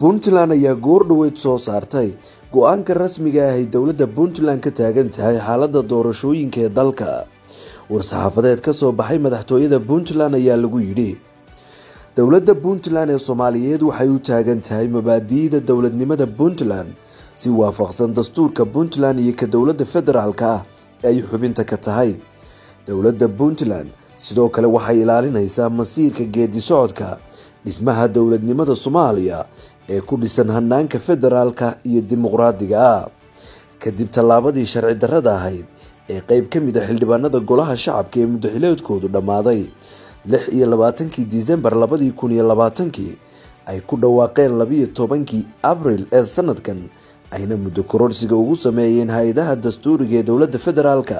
puntland ayaa goordhoweyd soo saartay. Go'aanka rasmiga ah ay dowladda puntland ka taagan tahay xaalada doorashooyinka ee dalka. War-saxaafadeed ka soo baxay madaxtooyada puntland ayaa lagu yidhi dowladda puntland ee soomaaliyeed waxay u taagan tahay mabaadi'da dowladnimada puntland si waafaqsan dastuurka puntland iyo ka dowladda federaalka ah ee ay xubinta ka tahay. Dowladda puntland sidoo kale waxay ilaalinaysaa masiirka geedi socodka dhismaha dowladnimada soomaaliya ee ku dhisan hanaanka federaalka iyo dimuqraadiga ah. Kadib tallaabadii sharci darrada ahayd ee qeyb ka mid a xildhibaanada golaha shacabka ee muddaxileedkoodu dhammaaday lix iyo labaatankii disembar labadii kun iyo labaatankii ay ku dhawaaqeen labiyo tobankii abril ee sanadkan ayna muddo kororsiga ugu sameeyeen hay'adaha dastuuriga ee dowladda federaalka.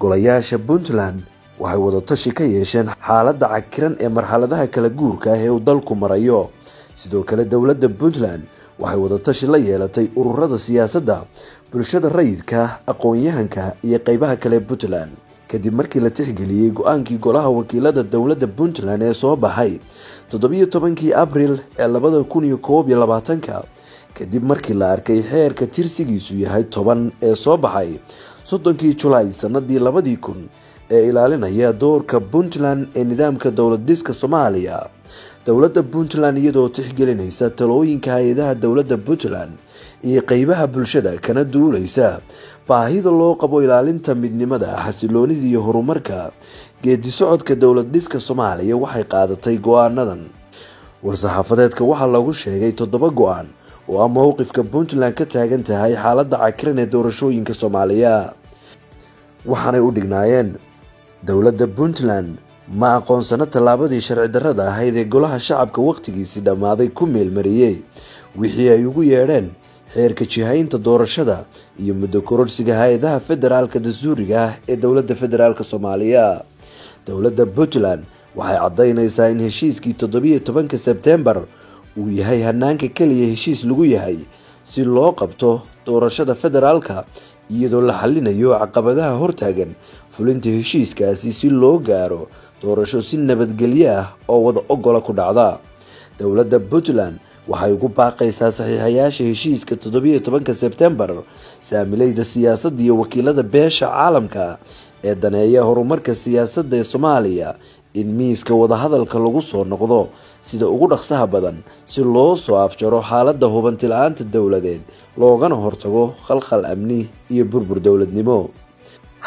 Golayaasha puntland waxay wadatashi ka yeesheen xaaladda cakiran ee marxaladaha kala guurka ah ee uu dalku marayo sidoo kale dowladda puntland waxay wadatashi la yeelatay ururada siyaasadda bulshada rayidka aqoon-yahanka iyo qeybaha kale puntland. Kadib markii la tixgeliyey go'aankii golaha wakiilada dowladda puntland ee soo baxay toddobiyo tobankii abril ee labada kun iyo koob iyo labaatanka kadib markii la arkay xeerka tirsigiisu yahay toban ee soo baxay soddonkii julaay sanadii labadii kun ee ilaalinaya doorka puntland ee nidaamka dowlad dhiska soomaaliya. Dowladda puntland iyadoo tixgelinaysa talooyinka hay'adaha dowladda puntland iyo qeybaha bulshada kana duuleysa baahida loo qabo ilaalinta midnimada xasiloonida iyo horumarka geedi socodka dowlad dhiska soomaaliya waxay qaadatay go'aanadan. War-saxaafadeedka waxaa lagu sheegay toddoba go'aan oo ah mowqifka puntland ka taagan tahay xaaladda cakiran ee doorashooyinka soomaaliya. Waxaanay u dhignaayeen dowladda puntland ma aqoonsano tallaabadii sharci darrada ahayd ee golaha shacabka wakhtigiisii dhammaaday ku meelmariyey wixii ay ugu yeedheen xeerka jihaynta doorashada iyo muddo kororsiga hay'adaha federaalka dastuuriga ah ee dowladda federaalk soomaaliya. Dowladda puntland waxay caddaynaysaa in heshiiskii toddobiyo tobanka sebtembar uu yahay hanaanka keliya heshiis lagu yahay si loo qabto doorashada federaalka iyadoo la xalinayo caqabadaha hortaagan. Fulinta heshiiskaasi si loo gaaro doorasho si nabadgelyo ah oo wada ogola ku dhacda. Dowladda puntland waxay ugu baaqaysaa saxiixayaasha heshiiska toddobiyo tobanka sebtembar saamilayda siyaasadda iyo wakiilada beesha caalamka ee daneeya horumarka siyaasadda ee soomaaliya in miiska wadahadalka lagu soo noqdo sida ugu dhaqsaha badan si loo soo afjaro xaaladda hubanti-la-aanta dowladeed loogana hortago khalkhal amni iyo burbur dowladnimo.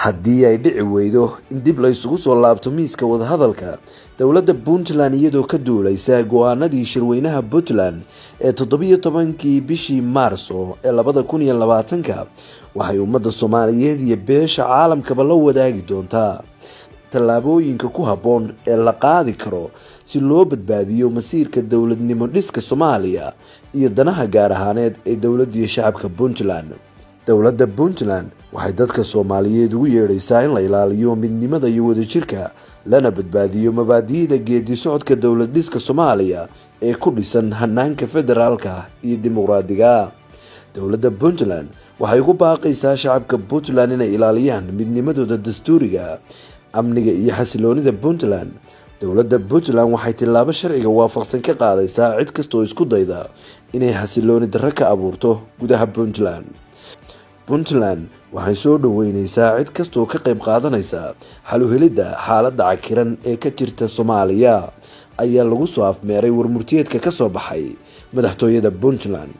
Haddii ay dhici weydo in dib laysugu soo laabto miiska wadahadalka dowladda puntland iyadoo ka duuleysa go'aanadii shirweynaha puntland ee toddobiyo tobankii bishii maarso ee labada kun iyo labaatanka waxay ummadda soomaaliyeed iyo beesha caalamkaba la wadaagi doontaa tallaabooyinka ku habboon ee la qaadi karo si loo badbaadiyo masiirka dowladnimo dhiska soomaaliya iyo danaha gaar ahaaneed ee dowladdiiyo shacabka puntland. Dowladda puntland waxay dadka soomaaliyeed ugu yeedhaysaa in la ilaaliyo midnimada iyo wadajirka lana badbaadiyo mabaadi'da geedi socodka dowlad dhiska soomaaliya ee ku dhisan hanaanka federaalka iyo dimuqraadiga. Dowladda puntland waxay ugu baaqaysaa shacabka puntland inay ilaaliyaan midnimadooda dastuuriga amniga iyo xasiloonida puntland. Dowladda puntland waxay tillaabo sharciga waafaqsan ka qaadaysaa cid kastaoo isku dayda inay xasilooni darro ka abuurto gudaha puntland. Puntland waxay soo dhoweyneysaa cid kastaoo ka qayb qaadanaysa xaluhelidda xaaladda cakiran ee ka jirta soomaaliya. Ayaa lagu soo afmeeray warmurtiyeedka ka soo baxay madaxtooyada puntland